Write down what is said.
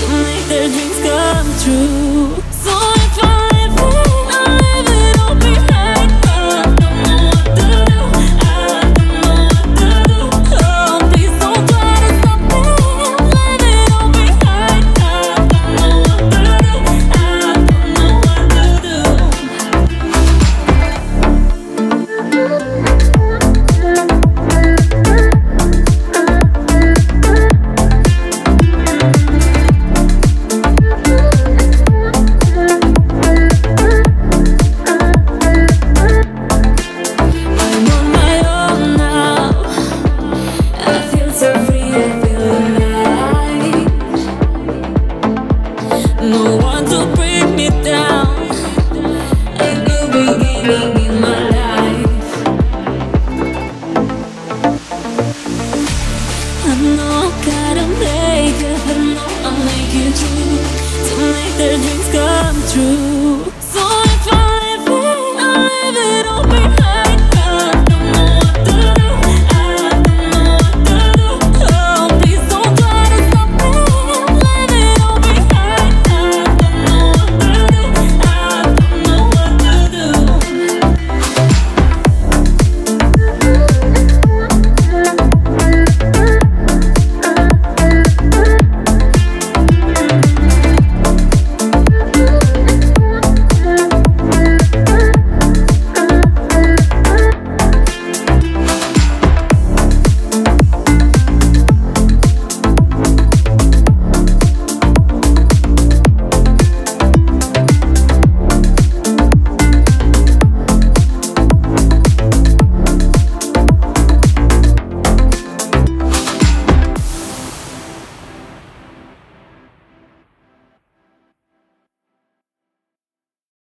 to make their dreams come true. I know I gotta make it, I'll make it to make their dreams come true.